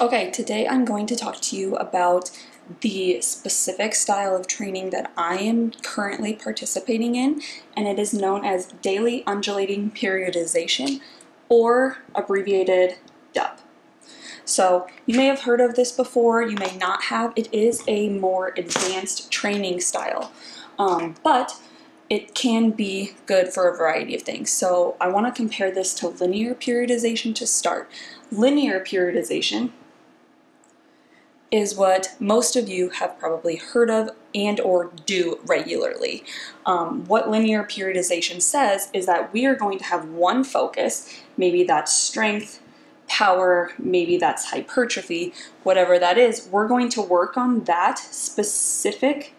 Okay, today I'm going to talk to you about the specific style of training that I am currently participating in, and it is known as Daily Undulating Periodization, or abbreviated DUP. So, you may have heard of this before, you may not have. It is a more advanced training style, um, but it can be good for a variety of things. So, I want to compare this to linear periodization to start. Linear periodization is what most of you have probably heard of and or do regularly. Um, what linear periodization says is that we are going to have one focus, maybe that's strength, power, maybe that's hypertrophy, whatever that is, we're going to work on that specific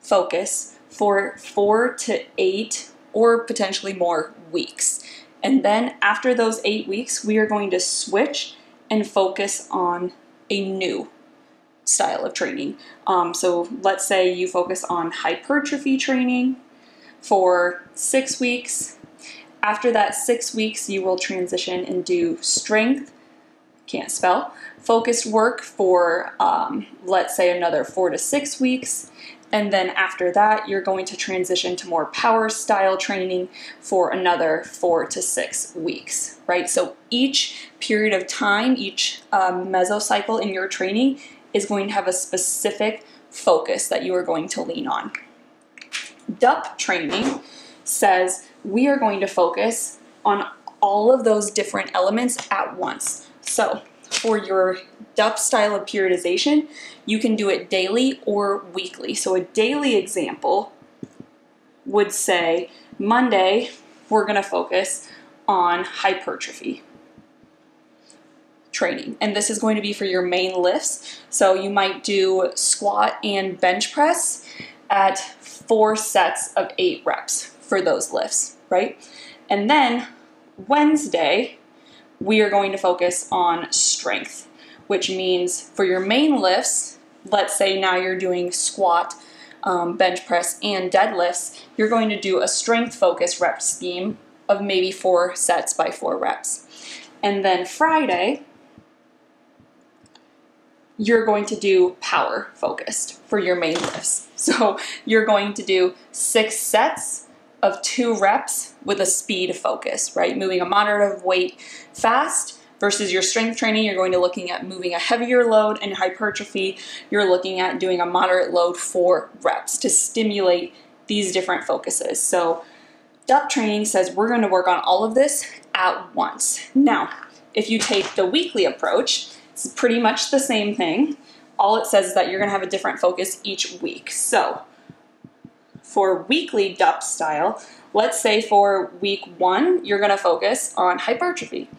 focus for four to eight or potentially more weeks. And then after those eight weeks, we are going to switch and focus on a new style of training. Um, so let's say you focus on hypertrophy training for six weeks. After that six weeks, you will transition and do strength, can't spell, focused work for, um, let's say, another four to six weeks. And then after that, you're going to transition to more power style training for another four to six weeks, right? So each period of time, each um, mesocycle in your training is going to have a specific focus that you are going to lean on. DUP training says we are going to focus on all of those different elements at once. So for your DUP style of periodization, you can do it daily or weekly. So a daily example would say Monday, we're going to focus on hypertrophy training. And this is going to be for your main lifts. So you might do squat and bench press at four sets of eight reps for those lifts, right? And then Wednesday, we are going to focus on strength, which means for your main lifts, let's say now you're doing squat, um, bench press, and deadlifts, you're going to do a strength focus rep scheme of maybe four sets by four reps. And then Friday, you're going to do power focused for your main lifts. So you're going to do six sets of two reps with a speed focus, right? Moving a moderate weight fast versus your strength training, you're going to looking at moving a heavier load and hypertrophy, you're looking at doing a moderate load for reps to stimulate these different focuses. So DUP training says we're going to work on all of this at once. Now, if you take the weekly approach, it's pretty much the same thing. All it says is that you're going to have a different focus each week. So for weekly DUP style, let's say for week one, you're going to focus on hypertrophy,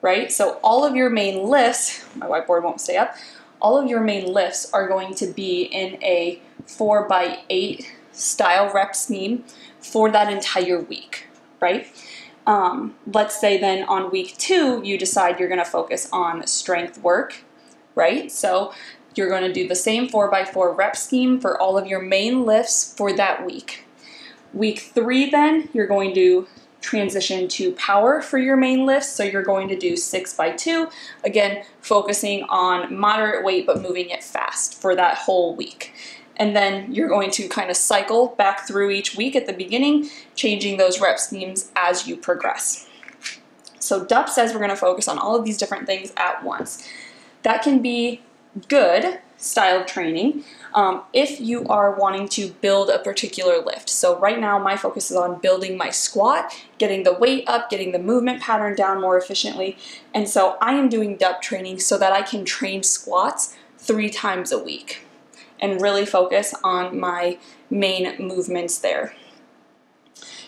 right? So all of your main lifts, my whiteboard won't stay up, all of your main lifts are going to be in a four by eight style rep scheme for that entire week, right? Um, let's say then on week two, you decide you're going to focus on strength work, right? So you're going to do the same 4x4 rep scheme for all of your main lifts for that week. Week three, then, you're going to transition to power for your main lifts. So you're going to do 6 by 2 again, focusing on moderate weight but moving it fast for that whole week and then you're going to kind of cycle back through each week at the beginning, changing those rep schemes as you progress. So DUP says we're going to focus on all of these different things at once. That can be good style training um, if you are wanting to build a particular lift. So right now my focus is on building my squat, getting the weight up, getting the movement pattern down more efficiently. And so I am doing DUP training so that I can train squats three times a week and really focus on my main movements there.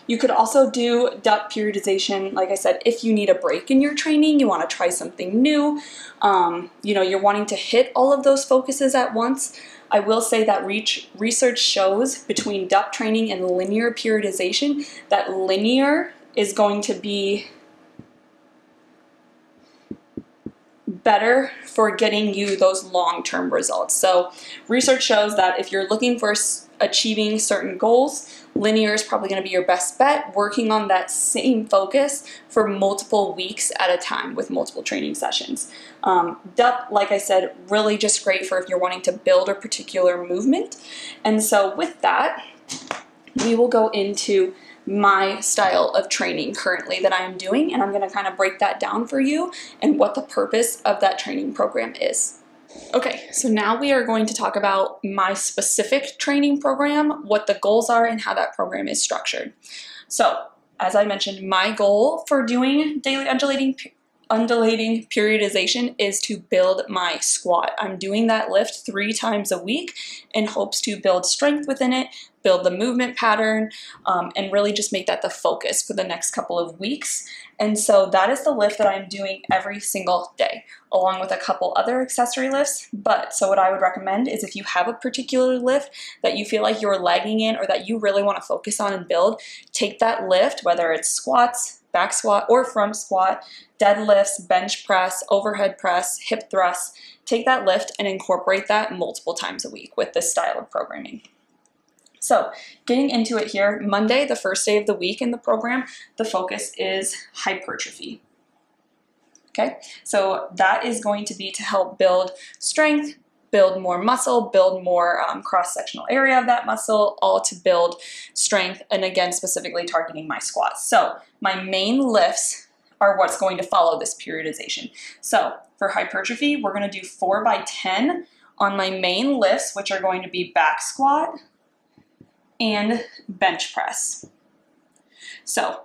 You could also do DUP periodization, like I said, if you need a break in your training, you want to try something new, um, you know, you're wanting to hit all of those focuses at once. I will say that reach, research shows between DUP training and linear periodization that linear is going to be better for getting you those long term results. So, research shows that if you're looking for achieving certain goals, linear is probably going to be your best bet, working on that same focus for multiple weeks at a time with multiple training sessions. Um, DUP, like I said, really just great for if you're wanting to build a particular movement. And so, with that, we will go into my style of training currently that I am doing, and I'm going to kind of break that down for you and what the purpose of that training program is. Okay, so now we are going to talk about my specific training program, what the goals are, and how that program is structured. So, as I mentioned, my goal for doing daily undulating undulating periodization is to build my squat. I'm doing that lift three times a week in hopes to build strength within it, build the movement pattern, um, and really just make that the focus for the next couple of weeks. And so that is the lift that I'm doing every single day, along with a couple other accessory lifts. But so, what I would recommend is if you have a particular lift that you feel like you're lagging in or that you really want to focus on and build, take that lift, whether it's squats, back squat, or front squat, deadlifts, bench press, overhead press, hip thrusts. Take that lift and incorporate that multiple times a week with this style of programming. So, getting into it here, Monday, the first day of the week in the program, the focus is hypertrophy. Okay, so that is going to be to help build strength, build more muscle, build more um, cross sectional area of that muscle, all to build strength, and again, specifically targeting my squats. So, my main lifts are what's going to follow this periodization. So, for hypertrophy, we're going to do 4 by 10 on my main lifts, which are going to be back squat, and bench press. So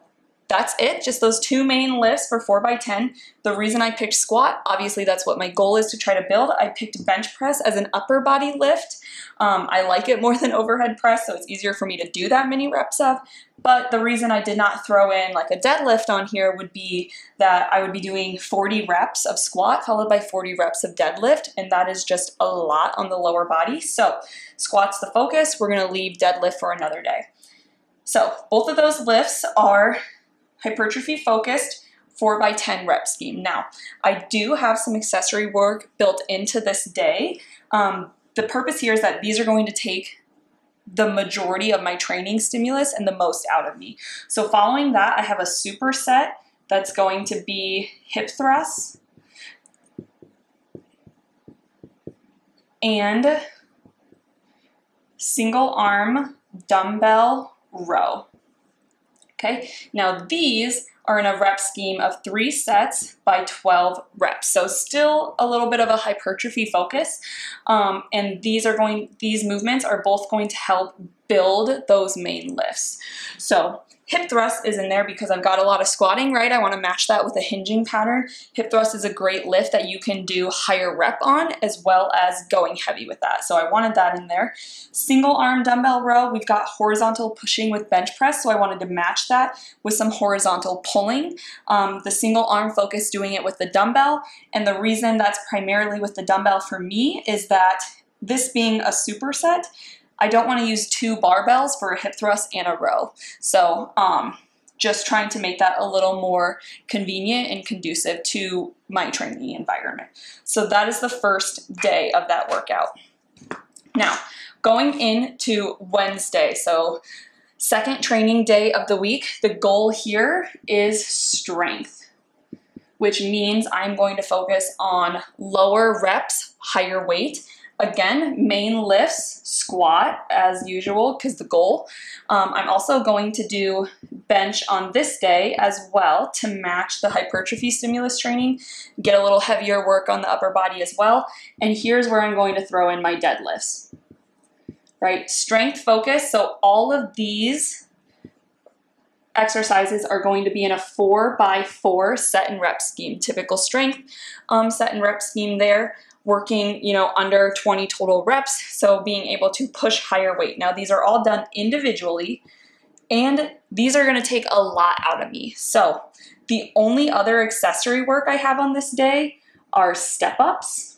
that's it, just those two main lifts for 4x10. The reason I picked squat, obviously that's what my goal is to try to build. I picked bench press as an upper body lift. Um, I like it more than overhead press, so it's easier for me to do that many reps of. But the reason I did not throw in like a deadlift on here would be that I would be doing 40 reps of squat followed by 40 reps of deadlift, and that is just a lot on the lower body. So squat's the focus. We're gonna leave deadlift for another day. So both of those lifts are hypertrophy focused 4 by 10 rep scheme. Now, I do have some accessory work built into this day. Um, the purpose here is that these are going to take the majority of my training stimulus and the most out of me. So following that, I have a superset that's going to be hip thrusts and single arm dumbbell row. Okay, now these are in a rep scheme of three sets by 12 reps. So still a little bit of a hypertrophy focus. Um, and these are going, these movements are both going to help build those main lifts. So Hip thrust is in there because I've got a lot of squatting, right? I wanna match that with a hinging pattern. Hip thrust is a great lift that you can do higher rep on as well as going heavy with that. So I wanted that in there. Single arm dumbbell row, we've got horizontal pushing with bench press, so I wanted to match that with some horizontal pulling. Um, the single arm focus doing it with the dumbbell, and the reason that's primarily with the dumbbell for me is that this being a superset, I don't want to use two barbells for a hip thrust and a row. So um, just trying to make that a little more convenient and conducive to my training environment. So that is the first day of that workout. Now, going into Wednesday, so second training day of the week, the goal here is strength, which means I'm going to focus on lower reps, higher weight, Again, main lifts, squat as usual, because the goal. Um, I'm also going to do bench on this day as well to match the hypertrophy stimulus training, get a little heavier work on the upper body as well. And here's where I'm going to throw in my deadlifts. Right, strength focus. So all of these exercises are going to be in a four by four set and rep scheme. Typical strength um, set and rep scheme there working, you know, under 20 total reps, so being able to push higher weight. Now, these are all done individually, and these are going to take a lot out of me. So, the only other accessory work I have on this day are step ups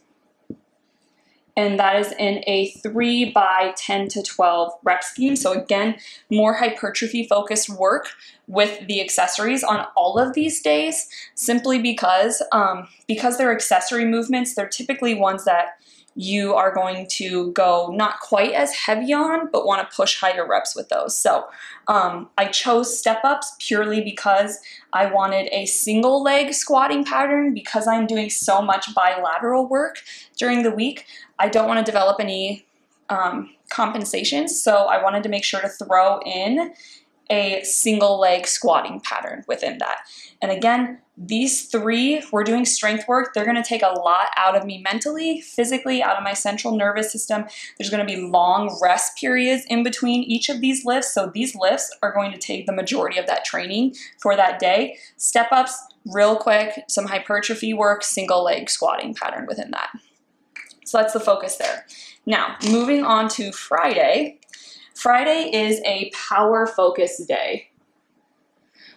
and that is in a 3 by 10 to 12 rep scheme. So again, more hypertrophy focused work with the accessories on all of these days, simply because, um, because they're accessory movements, they're typically ones that you are going to go not quite as heavy on, but want to push higher reps with those. So um, I chose step ups purely because I wanted a single leg squatting pattern because I'm doing so much bilateral work during the week. I don't want to develop any um, compensations, so I wanted to make sure to throw in a single leg squatting pattern within that. And again, these three, we're doing strength work. They're going to take a lot out of me mentally, physically, out of my central nervous system. There's going to be long rest periods in between each of these lifts. So these lifts are going to take the majority of that training for that day. Step ups, real quick, some hypertrophy work, single leg squatting pattern within that. So that's the focus there. Now, moving on to Friday. Friday is a power focus day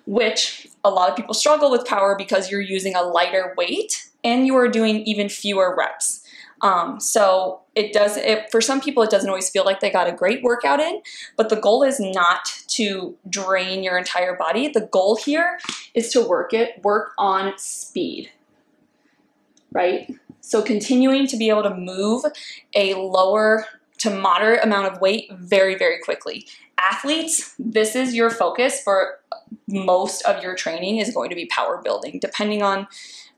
which a lot of people struggle with power because you're using a lighter weight and you are doing even fewer reps. Um, so it does, it, for some people, it doesn't always feel like they got a great workout in, but the goal is not to drain your entire body. The goal here is to work it, work on speed, right? So continuing to be able to move a lower to moderate amount of weight very, very quickly. Athletes, this is your focus for most of your training is going to be power building, depending on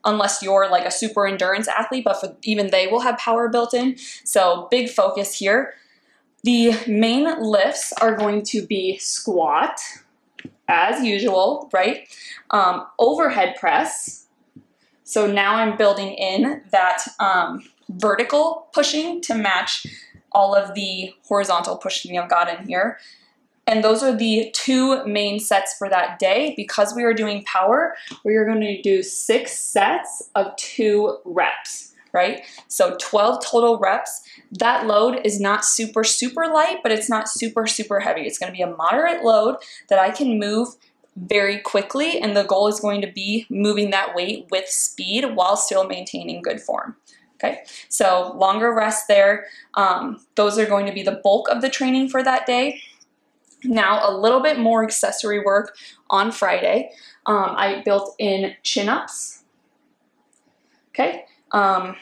unless you're like a super endurance athlete, but for, even they will have power built in. So big focus here. The main lifts are going to be squat, as usual, right? Um, overhead press. So now I'm building in that um, vertical pushing to match all of the horizontal pushing I've got in here. And those are the two main sets for that day. Because we are doing power, we are going to do six sets of two reps, right? So 12 total reps. That load is not super, super light, but it's not super, super heavy. It's going to be a moderate load that I can move very quickly. And the goal is going to be moving that weight with speed while still maintaining good form. Okay, so longer rest there. Um, those are going to be the bulk of the training for that day. Now, a little bit more accessory work on Friday. Um, I built in chin-ups. Okay. Um,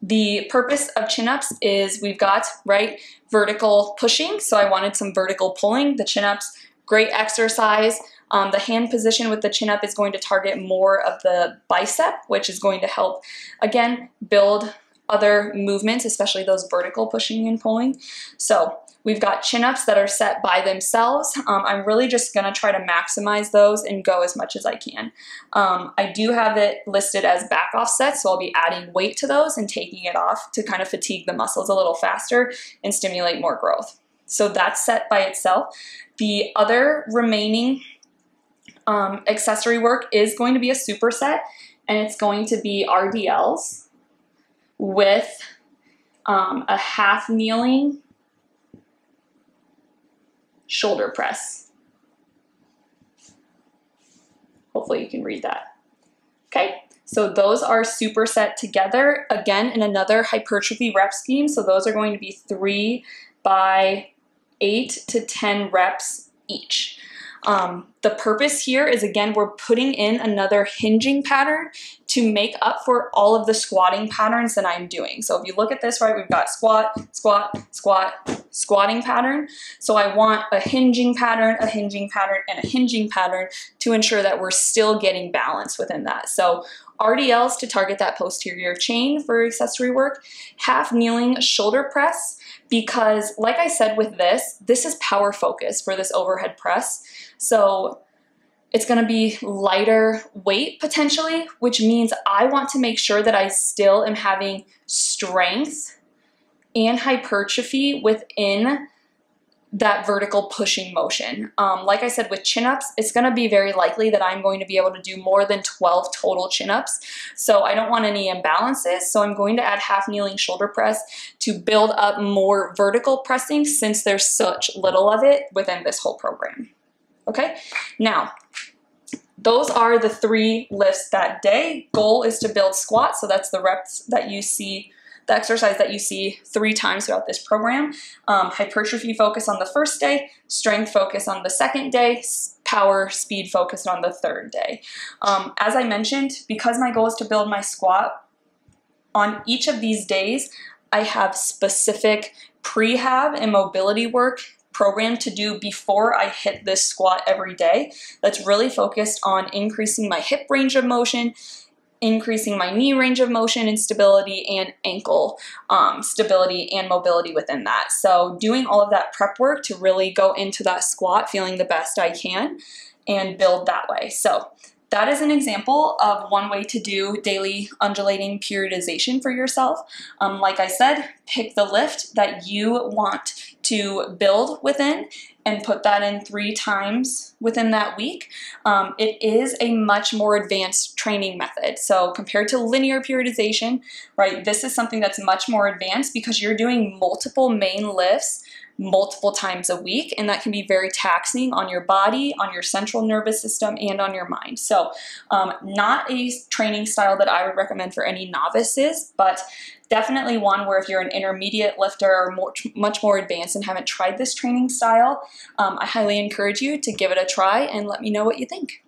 the purpose of chin-ups is we've got, right, vertical pushing. So I wanted some vertical pulling. The chin-ups, great exercise. Um, the hand position with the chin up is going to target more of the bicep, which is going to help, again, build other movements, especially those vertical pushing and pulling. So We've got chin-ups that are set by themselves. Um, I'm really just gonna try to maximize those and go as much as I can. Um, I do have it listed as back off sets, so I'll be adding weight to those and taking it off to kind of fatigue the muscles a little faster and stimulate more growth. So that's set by itself. The other remaining um, accessory work is going to be a superset, and it's going to be RDLs with um, a half kneeling shoulder press. Hopefully you can read that. Okay, so those are superset together, again, in another hypertrophy rep scheme. So those are going to be three by eight to 10 reps each. Um, the purpose here is again, we're putting in another hinging pattern to make up for all of the squatting patterns that I'm doing. So if you look at this, right, we've got squat, squat, squat, squatting pattern. So I want a hinging pattern, a hinging pattern, and a hinging pattern to ensure that we're still getting balance within that. So RDLs to target that posterior chain for accessory work, half kneeling shoulder press, because like I said with this, this is power focus for this overhead press. So it's going to be lighter weight potentially, which means I want to make sure that I still am having strength and hypertrophy within that vertical pushing motion. Um, like I said, with chin-ups, it's gonna be very likely that I'm going to be able to do more than 12 total chin-ups. So I don't want any imbalances. So I'm going to add half kneeling shoulder press to build up more vertical pressing since there's such little of it within this whole program. Okay, now those are the three lifts that day. Goal is to build squat, so that's the reps that you see the exercise that you see three times throughout this program. Um, hypertrophy focus on the first day, strength focus on the second day, power speed focus on the third day. Um, as I mentioned, because my goal is to build my squat, on each of these days, I have specific prehab and mobility work program to do before I hit this squat every day that's really focused on increasing my hip range of motion, increasing my knee range of motion and stability and ankle um, stability and mobility within that. So doing all of that prep work to really go into that squat feeling the best I can and build that way. So that is an example of one way to do daily undulating periodization for yourself. Um, like I said, pick the lift that you want to build within and put that in three times within that week. Um, it is a much more advanced training method. So compared to linear periodization, right, this is something that's much more advanced because you're doing multiple main lifts multiple times a week, and that can be very taxing on your body, on your central nervous system, and on your mind. So, um, not a training style that I would recommend for any novices, but definitely one where if you're an intermediate lifter or more, much more advanced and haven't tried this training style, um, I highly encourage you to give it a try and let me know what you think.